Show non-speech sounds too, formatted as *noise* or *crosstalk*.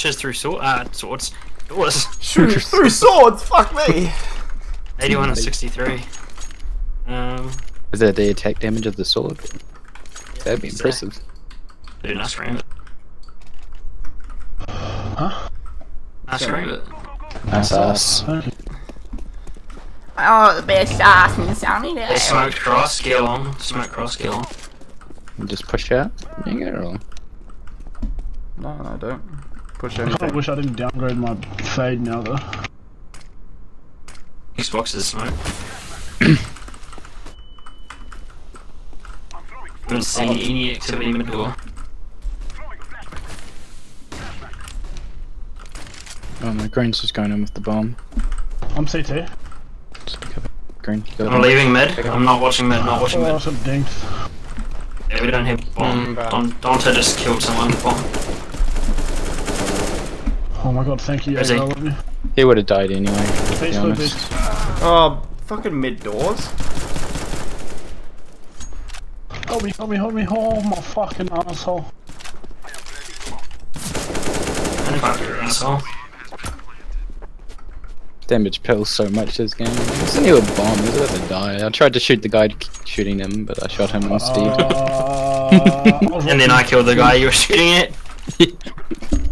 Pushes through sword, uh, swords. Doors. *laughs* Shoot through swords. Fuck me. 81 and 63. Um, Is that the attack damage of the sword? That'd be impressive. Dude, nice round. Huh? Nice round. Nice ass. Oh, the best ass in Sunny They smoked cross, get along. Smoke cross, get along. And just push out. You get it wrong. No, no, don't push I kind of wish I didn't downgrade my fade now though. Xbox is smoke. Haven't seen any activity mid door. Oh, my green's just going in with the bomb. I'm CT. Just green. I'm leaving mid. I'm not watching mid, not watching Oh, I mid. got dinked. Yeah, we don't have bomb. Don Dante just killed someone with bomb. Oh my god, thank you. Is he? I love you. He would have died anyway. To be Beast, blue honest. beast. Oh, fucking mid doors. Help me, help me, help me. Oh my fucking asshole. Fuck your asshole. Damage pills so much this game. Isn't he a bomb? He's about to die. I tried to shoot the guy shooting him, but I shot him instead. Uh, And then I killed the guy you were shooting at. *laughs*